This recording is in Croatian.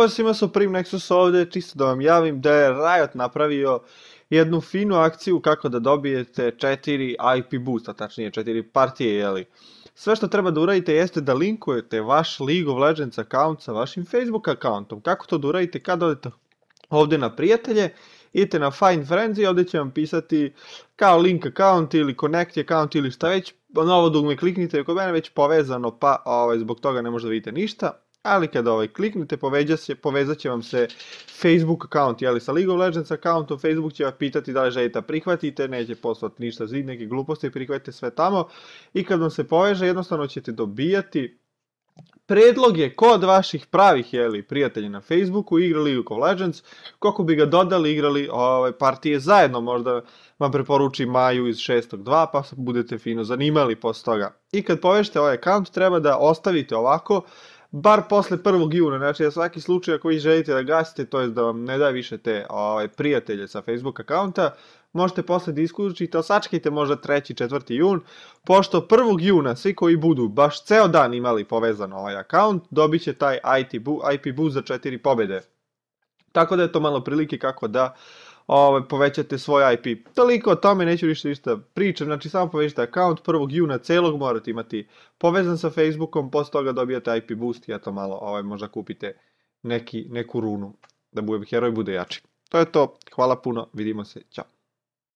Pozdrav svima su Prim Nexus ovdje, čisto da vam javim da je Riot napravio jednu finu akciju kako da dobijete 4 IP boosta, tačnije 4 partije, jeli. Sve što treba da uradite jeste da linkujete vaš League of Legends account sa vašim Facebook accountom. Kako to da uradite? Kad odete ovdje na prijatelje, idete na Find Friends i ovdje će vam pisati kao link account ili connect account ili šta već. Novo dugme kliknite, kod mene već povezano pa ovaj, zbog toga ne možete da vidite ništa ali kada ovaj kliknete povezat će vam se Facebook account, jeli sa League of Legends accountom, Facebook će vas pitati da li želite da prihvatite, neće poslati ništa zid, neke gluposti, prihvatite sve tamo i kad vam se poveže jednostavno ćete dobijati predloge kod vaših pravih jeli, prijatelja na Facebooku igrali League of Legends, koliko bi ga dodali igrali ovaj, partije zajedno, možda vam preporuči Maju iz 6.2 pa se budete fino zanimali posle toga. I kad povežete ovaj account treba da ostavite ovako bar posle 1. juna, znači za svaki slučaj ako vi želite da gasite, to je da vam ne daje više te ovaj, prijatelje sa Facebook akaunta, možete posle da isključite, ali sačekajte možda 3. 4. jun, pošto 1. juna svi koji budu baš ceo dan imali povezan ovaj akaunt, dobit će taj IP, IP boost za 4 pobede. Tako da je to malo prilike kako da ovaj, povećate svoj IP. Toliko o tome, neću ništa ništa pričam, znači samo povećate account 1. juna celog morate imati povezan sa Facebookom, posle toga dobijate IP boost i eto malo ovaj, možda kupite neki, neku runu da bude heroj bude jači. To je to, hvala puno, vidimo se, ćao.